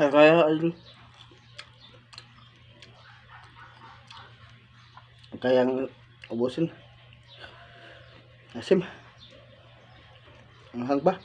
Ay, kaya, ay, kayang ubusin. Asim. Ang hang ba?